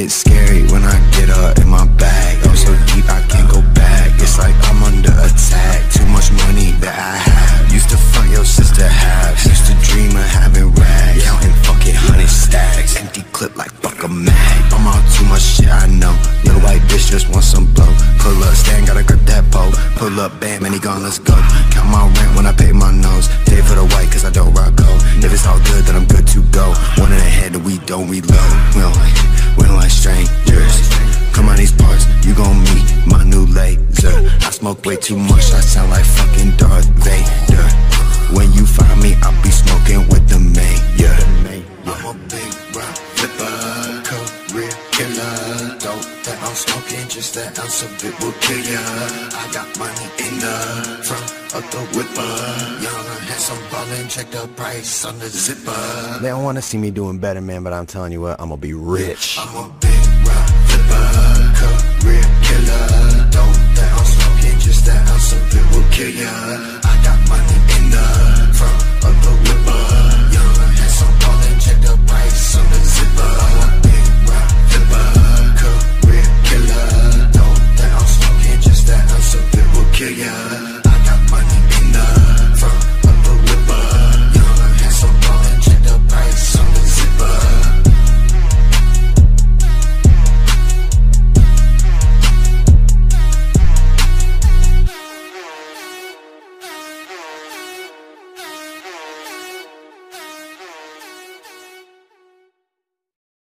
get scary when I get up in my bag. I'm so deep I can't go back. It's like I'm under attack. Too much money that I have. Used to front your sister halves Used to dream of having rags. Counting fucking hundred stacks. Empty clip like fuck a mag. I'm on too much shit I know. Little white bitch just want some blow. Pull up stand gotta grip that pole. Pull up bam and he gone let's go. Count my rent when I pay my nose. Pay for the white cause I don't rock gold. If it's all good then I'm good to go. One in the head and we don't reload. Smoke way too much, I sound like fucking Darth Vader. When you find me, I'll be smoking with the mayor. I'm a big rock flipper, career killer. Dope that I'm smoking, just that ounce of it will kill ya. I got money in the front of the whipper. Young and handsome ballin', check the price on the zipper. They don't wanna see me doing better, man, but I'm telling you what, I'm gonna be rich. I'm a big I got money in the front of the river. Young and check the price on the zipper. Killer. I'm smoking, just that will kill ya.